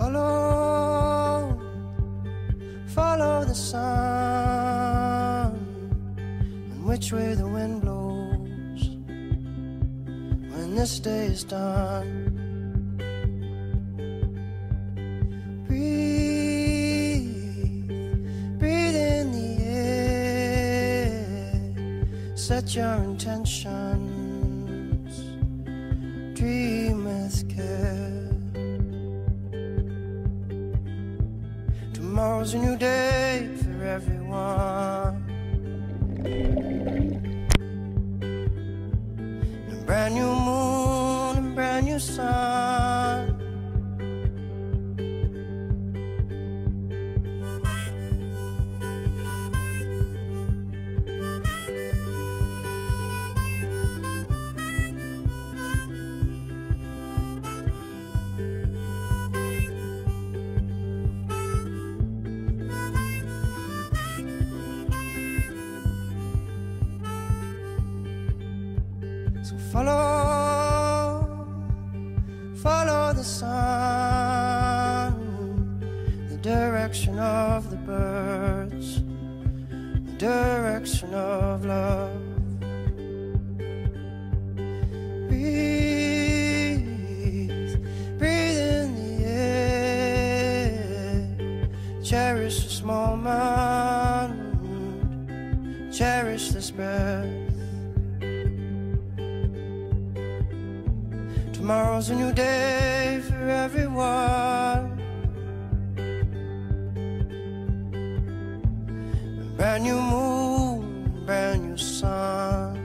Follow, follow the sun, and which way the wind blows. When this day is done, breathe, breathe in the air. Set your intentions, Dream with care. Tomorrow's a new day for everyone. A brand new follow, follow the sun, the direction of the birds, the direction of love. Breathe, breathe in the air, cherish this moment, cherish this breath. Tomorrow's a new day for everyone. Brand new moon, brand new sun.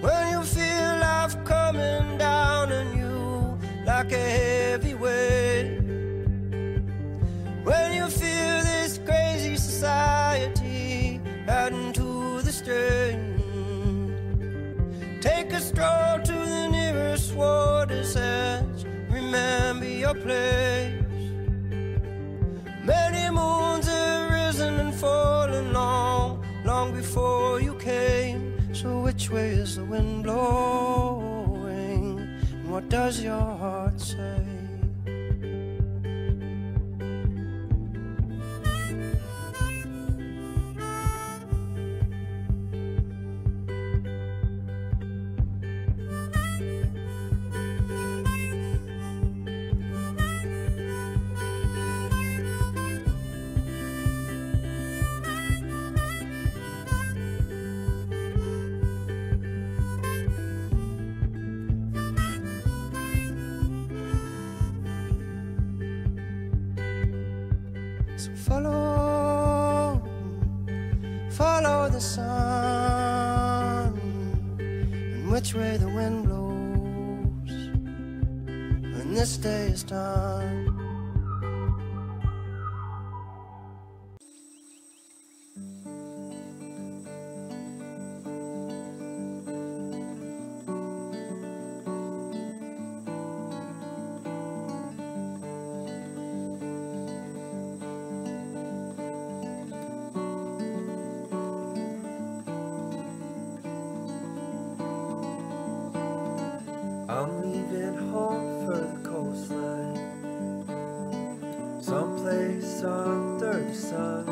When you feel life coming down on you like a heavy weight. When you feel a stroll to the nearest water's edge. Remember your place. Many moons have risen and fallen long, long before you came. So which way is the wind blowing? And what does your heart say? Follow the sun, and which way the wind blows when this day is done. I'm leaving home for the coastline, someplace under the sun.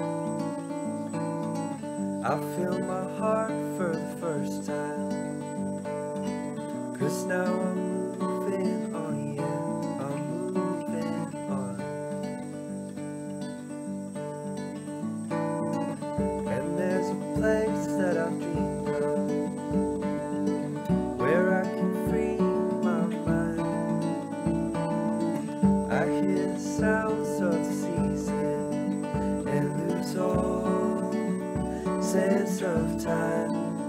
I feel my heart for the first time, cause now I'm of time.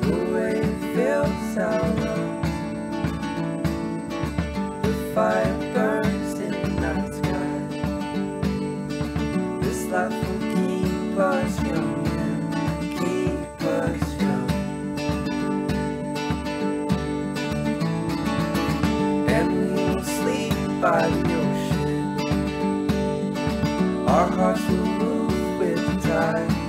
The way it feels. The fire burns in the night sky. This life will keep us young. Keep us young. And we will sleep by the ocean. Our hearts will tide.